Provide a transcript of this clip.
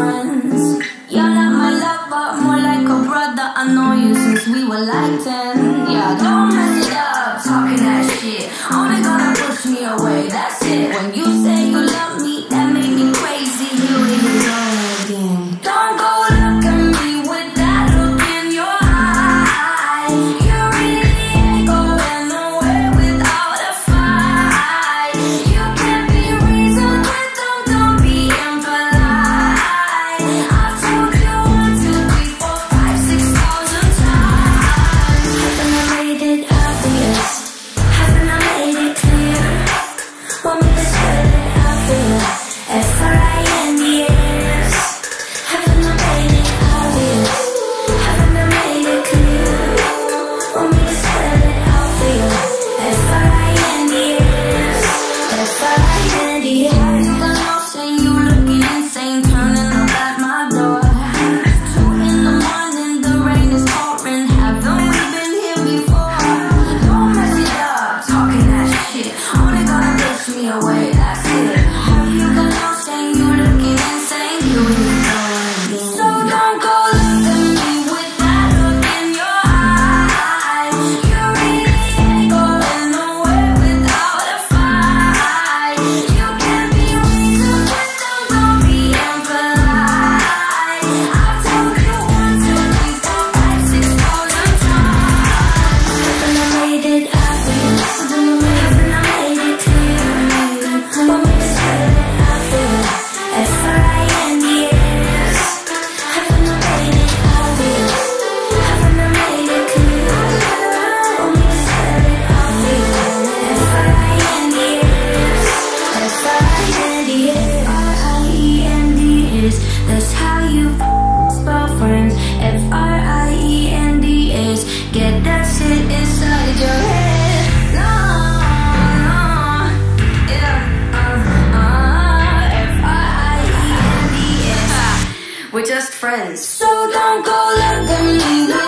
You're not my lover, more like a brother. I know you since we were like 10. Yeah, don't mess it up, talking that shit. Only gonna push me away, that's it. When you F-R-I-N-D-S. You got lost and you looking insane, turning up at my door. Two in the morning, the rain is pouring. Haven't we been here before? Don't mess it up, talking that shit. Only gonna push me away, That's how you spell friends. F-R-I-E-N-D-S. Get that shit inside your head. No, no, yeah, uh, uh, F-R-I-E-N-D-S. We're just friends. So don't go look at me